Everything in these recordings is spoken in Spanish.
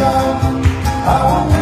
love. I will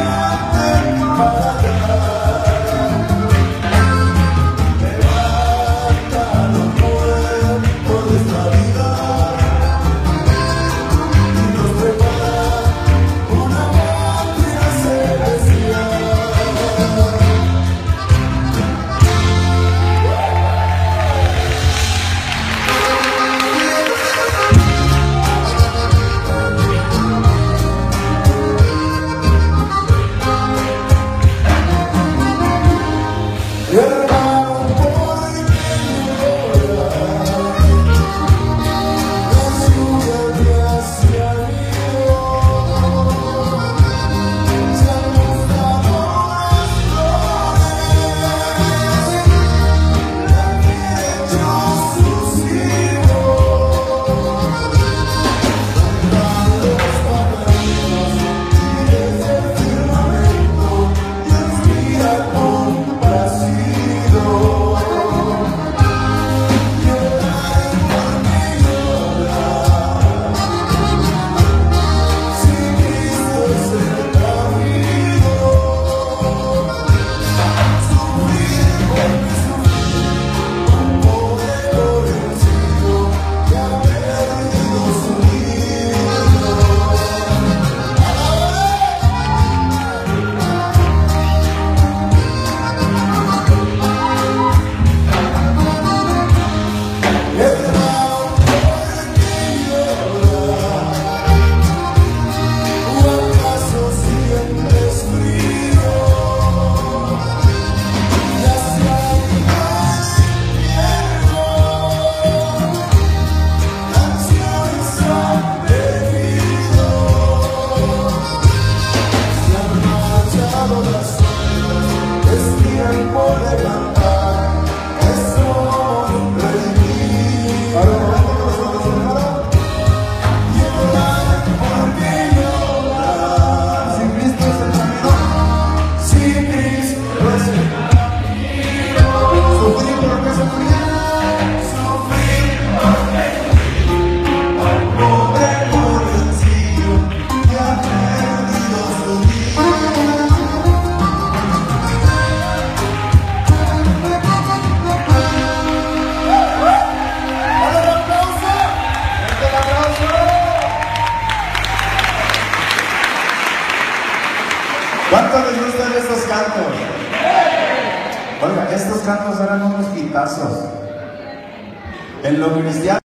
¿Cuánto les gustan estos cantos? Oiga, estos cantos eran unos quitazos. En lo cristiano.